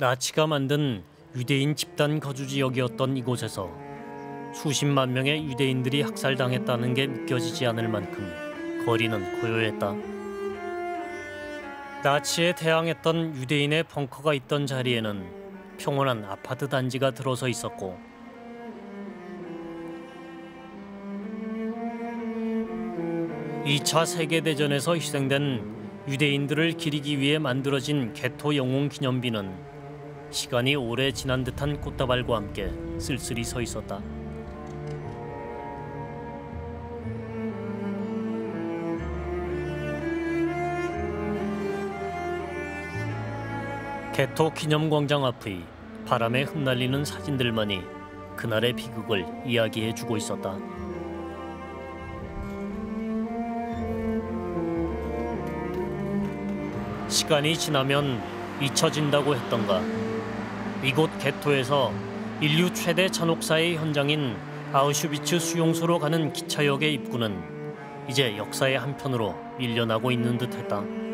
나치가 만든 유대인 집단 거주 지역이었던 이곳에서 수십만 명의 유대인들이 학살당했다는 게 믿겨지지 않을 만큼 거리는 고요했다. 나치에 대항했던 유대인의 벙커가 있던 자리에는 평온한 아파트 단지가 들어서 있었고 이 차 세계대전에서 희생된 유대인들을 기리기 위해 만들어진 개토 영웅 기념비는 시간이 오래 지난 듯한 꽃다발과 함께 쓸쓸히 서 있었다. 개토 기념광장 앞의 바람에 흩날리는 사진들만이 그날의 비극을 이야기해주고 있었다. 시간이 지나면 잊혀진다고 했던가. 이곳 개토에서 인류 최대 잔혹사의 현장인 아우슈비츠 수용소로 가는 기차역의 입구는 이제 역사의 한편으로 밀려나고 있는 듯했다.